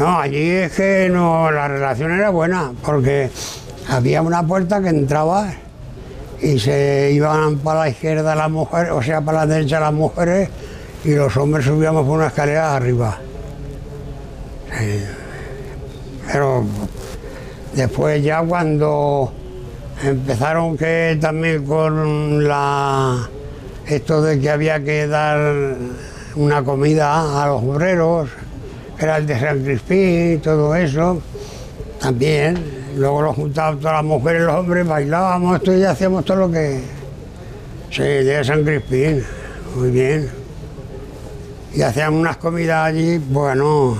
No, allí es que no, la relación era buena, porque había una puerta que entraba y se iban para la izquierda las mujeres, o sea, para la derecha las mujeres, y los hombres subíamos por una escalera arriba. Sí. Pero después ya cuando empezaron que también con la esto de que había que dar una comida a los obreros, era el de San Crispín y todo eso, también. Luego lo juntaban todas las mujeres y los hombres, bailábamos esto y hacíamos todo lo que... Sí, de San Crispín, muy bien. Y hacíamos unas comidas allí, bueno,